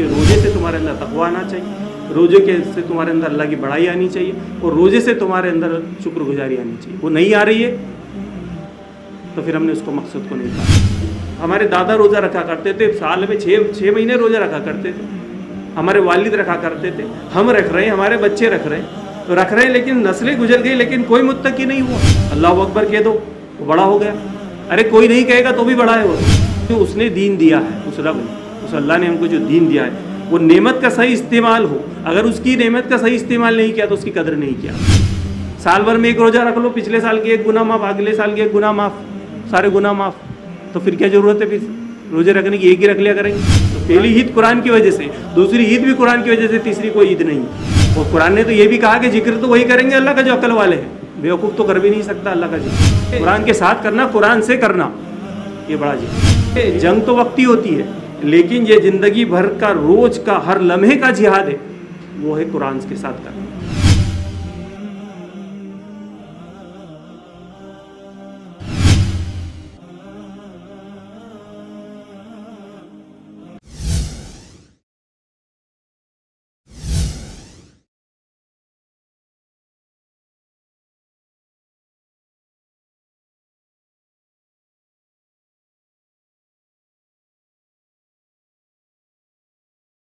क्योंकि रोज़े से तुम्हारे अंदर तकवा आना चाहिए, रोज़े के से तुम्हारे अंदर अल्लाह की बड़ाई आनी चाहिए और रोज़े से तुम्हारे अंदर शुक्रगुजारी आनी चाहिए। वो नहीं आ रही है तो फिर हमने उसको मकसद को नहीं कहा। हमारे दादा रोज़ा रखा करते थे, साल में छः छः महीने रोज़ा रखा करते थे। हमारे वालिद रखा करते थे। हम रख रहे हैं, हमारे बच्चे रख रहे हैं। तो रख रहे हैं, लेकिन नस्लें गुजर गई, लेकिन कोई मुत्तकी नहीं हुआ। अल्लाह अकबर कह दो, वो बड़ा हो गया। अरे कोई नहीं कहेगा तो भी बड़ा है वो। जो उसने दीन दिया है उस रब ने उस अल्लाह ने हमको जो दीन दिया है, वो नेमत का सही इस्तेमाल हो। अगर उसकी नेमत का सही इस्तेमाल नहीं किया तो उसकी कदर नहीं किया। साल भर में एक रोज़ा रख लो, पिछले साल की एक गुना माफ़, अगले साल की एक गुना माफ़, सारे गुना माफ़। तो फिर क्या ज़रूरत है फिर? रोज़े रखने की एक ही रख लिया करेंगे। तो पहली ईद कुरान की वजह से, दूसरी ईद भी कुरान की वजह से, तीसरी कोई ईद नहीं। और कुरान ने तो ये भी कहा कि ज़िक्र तो वही करेंगे, अल्लाह का जो अकल वाले हैं। बेवकूफ़ तो कर भी नहीं सकता अल्लाह का ज़िक्र। कुरान के साथ करना, कुरान से करना, ये बड़ा ज़िक्र। जंग तो वक्ती होती है। लेकिन ये ज़िंदगी भर का, रोज़ का, हर लम्हे का जिहाद है, वो है कुरान के साथ करना